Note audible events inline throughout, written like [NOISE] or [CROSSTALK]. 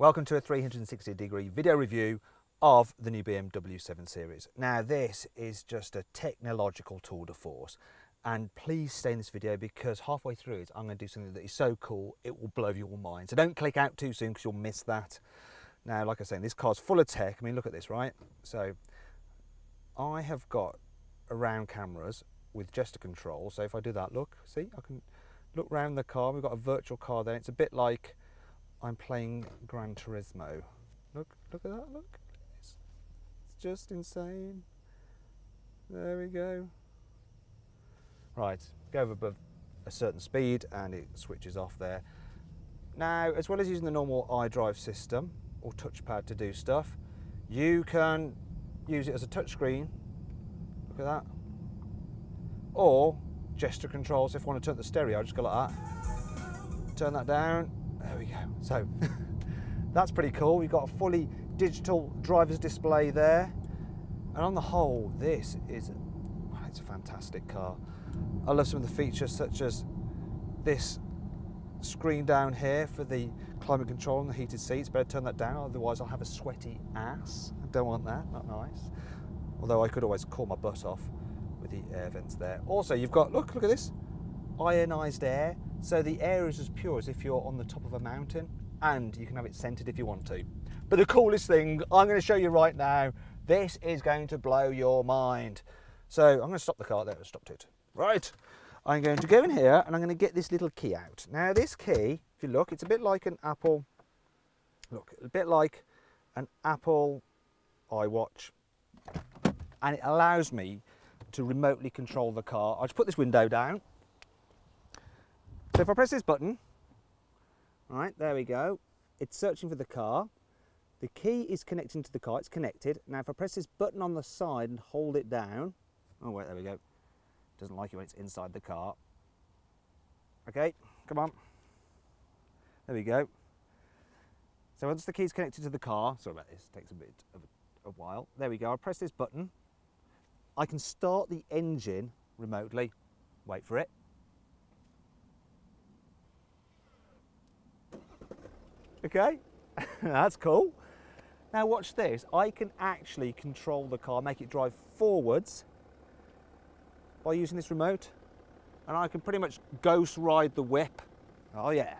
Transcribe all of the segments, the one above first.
Welcome to a 360 degree video review of the new BMW 7 Series. Now this is just a technological tour de force and please stay in this video because halfway through it I'm going to do something that is so cool it will blow your mind. So don't click out too soon because you'll miss that. Now like I say this car's full of tech. I mean look at this right. So I have got around cameras with gesture control. So if I do that look see I can look around the car. We've got a virtual car there. It's a bit like I'm playing Gran Turismo. Look, look at that, look. It's, it's just insane. There we go. Right, go above a certain speed and it switches off there. Now, as well as using the normal iDrive system or touchpad to do stuff, you can use it as a touchscreen. Look at that. Or gesture controls. If I want to turn the stereo, I just go like that. Turn that down. There we go. So [LAUGHS] that's pretty cool. We've got a fully digital driver's display there. And on the whole, this is it's a fantastic car. I love some of the features such as this screen down here for the climate control and the heated seats. Better turn that down, otherwise I'll have a sweaty ass. I don't want that, not nice. Although I could always call my butt off with the air vents there. Also, you've got, look, look at this, ionized air. So the air is as pure as if you're on the top of a mountain and you can have it scented if you want to. But the coolest thing I'm going to show you right now, this is going to blow your mind. So I'm going to stop the car there, I stopped it. Right, I'm going to go in here and I'm going to get this little key out. Now this key, if you look, it's a bit like an Apple, look, a bit like an Apple iWatch. And it allows me to remotely control the car. I just put this window down. So if I press this button, right, there we go. It's searching for the car. The key is connecting to the car, it's connected. Now if I press this button on the side and hold it down, oh wait, there we go. Doesn't like it when it's inside the car. Okay, come on. There we go. So once the key is connected to the car, sorry about this, takes a bit of a, a while. There we go, I press this button I can start the engine remotely. Wait for it. Okay, [LAUGHS] that's cool. Now watch this. I can actually control the car, make it drive forwards by using this remote. And I can pretty much ghost ride the whip. Oh yeah.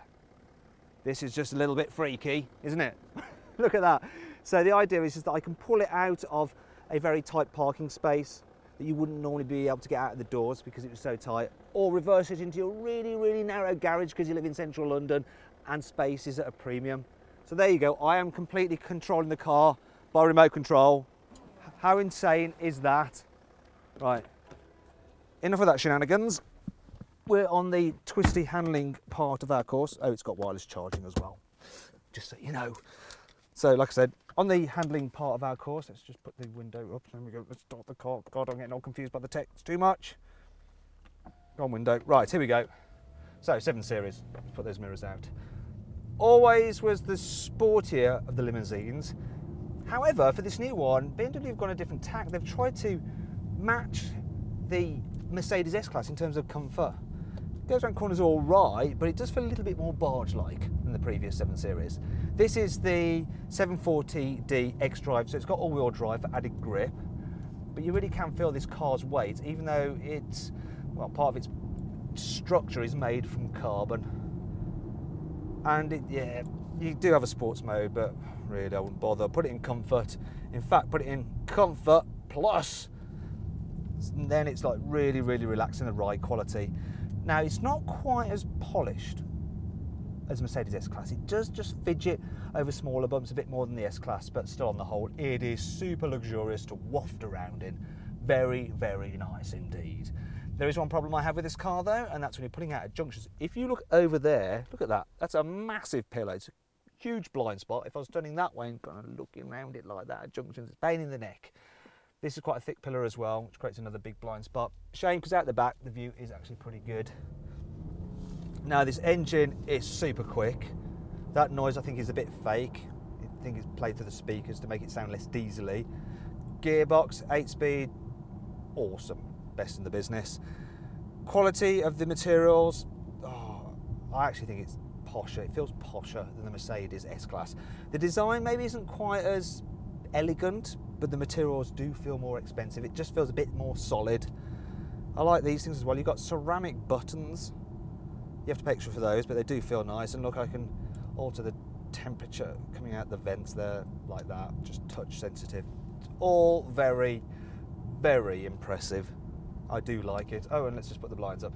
This is just a little bit freaky, isn't it? [LAUGHS] Look at that. So the idea is just that I can pull it out of a very tight parking space that you wouldn't normally be able to get out of the doors because it was so tight, or reverse it into your really, really narrow garage because you live in central London and space is at a premium. So there you go, I am completely controlling the car by remote control. How insane is that? Right, enough of that shenanigans. We're on the twisty handling part of our course. Oh, it's got wireless charging as well, just so you know. So like I said, on the handling part of our course, let's just put the window up. There we go. Let's start the car. God, I'm getting all confused by the text too much. Go on window. Right, here we go. So 7 Series. Put those mirrors out. Always was the sportier of the limousines. However, for this new one, BMW have gone a different tack. They've tried to match the Mercedes S-Class in terms of comfort. It goes around corners all right, but it does feel a little bit more barge-like than the previous 7 Series. This is the 740D xDrive, so it's got all-wheel drive for added grip, but you really can feel this car's weight, even though it's, well, part of its structure is made from carbon. And it, yeah, you do have a sports mode, but really I wouldn't bother. Put it in comfort. In fact, put it in comfort plus, and then it's like really, really relaxing the ride quality. Now, it's not quite as polished as Mercedes S-Class. It does just fidget over smaller bumps a bit more than the S-Class, but still on the whole, it is super luxurious to waft around in. Very, very nice indeed. There is one problem I have with this car though, and that's when you're pulling out at junctions. If you look over there, look at that, that's a massive pillar. It's a huge blind spot. If I was turning that way and kind of looking around it like that at junctions, it's pain in the neck. This is quite a thick pillar as well, which creates another big blind spot. Shame, because out the back, the view is actually pretty good. Now this engine is super quick. That noise I think is a bit fake. I think it's played through the speakers to make it sound less diesely. Gearbox, 8 speed, awesome. Best in the business. Quality of the materials, oh, I actually think it's posher. It feels posher than the Mercedes S-Class. The design maybe isn't quite as elegant, but the materials do feel more expensive. It just feels a bit more solid. I like these things as well. You've got ceramic buttons. You have to pay extra for those, but they do feel nice. And look, I can alter the temperature coming out the vents there like that, just touch sensitive. It's all very, very impressive. I do like it. Oh, and let's just put the blinds up.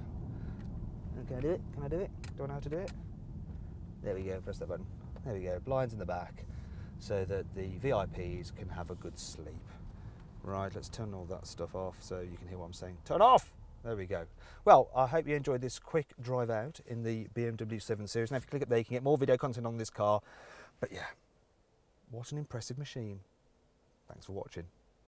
Can I do it? Can I do it? Do I know how to do it? There we go, press that button. There we go, blinds in the back so that the VIPs can have a good sleep. Right, let's turn all that stuff off so you can hear what I'm saying. Turn off! There we go. Well, I hope you enjoyed this quick drive out in the BMW 7 Series. Now, if you click up there, you can get more video content on this car. But yeah, what an impressive machine. Thanks for watching.